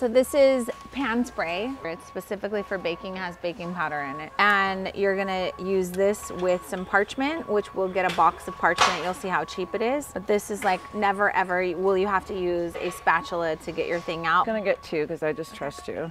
So this is pan spray. It's specifically for baking, has baking powder in it. And you're gonna use this with some parchment, which we'll get a box of parchment. You'll see how cheap it is. But this is like never ever will you have to use a spatula to get your thing out. I'm gonna get two because I just trust you.